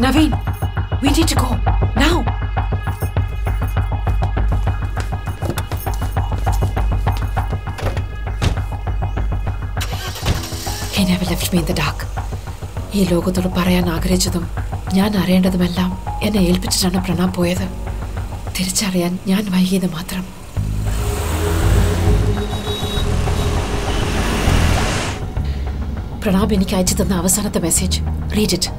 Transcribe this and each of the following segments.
Naveen, we need to go. Now. He never left me in the dark. ഈ ലോകത്തോട് പറയാൻ ആഗ്രഹിച്ചതും ഞാൻ അറിയേണ്ടതുമെല്ലാം എന്നെ ഏൽപ്പിച്ചിട്ടാണ് പ്രണാം പോയത് തിരിച്ചറിയാൻ ഞാൻ വൈകിയത് മാത്രം പ്രണാം എനിക്ക് അയച്ചു തന്ന അവസാനത്തെ message read it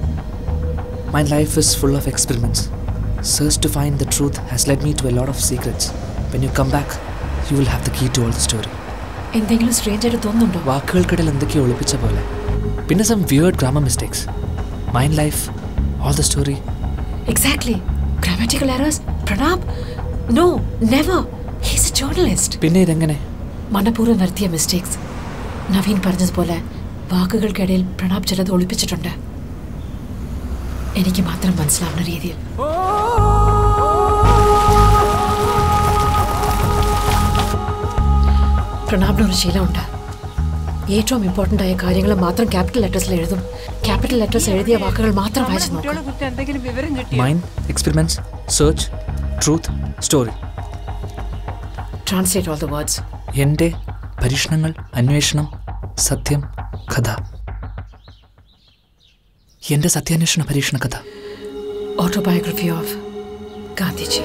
My life is full of experiments. Search to find the truth has led me to a lot of secrets. When you come back, you will have the key to all the story. എന്തെങ്കിലും strange ആയിട്ട് തോന്നുന്നുണ്ടോ? വാക്കുകൾക്കിടയിൽ എന്തൊക്കെയോ ഒളിപ്പിച്ച പോലെ. പിന്നെ some weird grammar mistakes mind life all the story exactly grammatical errors Pranab no never he's a journalist പിന്നെ ഇതെങ്ങനെ? മനഃപൂർവം വരുത്തിയ മിസ്റ്റേക്സ് നവീൻ പറഞ്ഞതുപോലെ വാക്കുകൾക്കിടയിൽ പ്രണാബ് ചിലത് ഒളിപ്പിച്ചിട്ടുണ്ട്. എനിക്ക് മാത്രം മനസ്സിലാവുന്ന രീതിയിൽ. പ്രണാബിന് ഒരു ശീലമുണ്ട്. ഏറ്റവും ഇമ്പോർട്ടന്റ് ആയ കാര്യങ്ങൾ മാത്രം ക്യാപിറ്റൽ ലെറ്റേഴ്സിൽ എഴുതും. ക്യാപിറ്റൽ ലെറ്റേഴ്സ് എഴുതിയ വാക്കുകൾ മാത്രം വായിച്ചു നോക്കും കുട്ടികളെ കുറിച്ച് എന്തെങ്കിലും വിവരം കിട്ടിയോ? Mind experiments search truth story translate all the words എന്റെ പരീക്ഷണങ്ങൾ അന്വേഷണം സത്യം കഥ. എന്റെ സത്യാന്വേഷണ പരീക്ഷണ കഥ ഓട്ടോബയോഗ്രഫി ഓഫ് ഗാന്ധിജി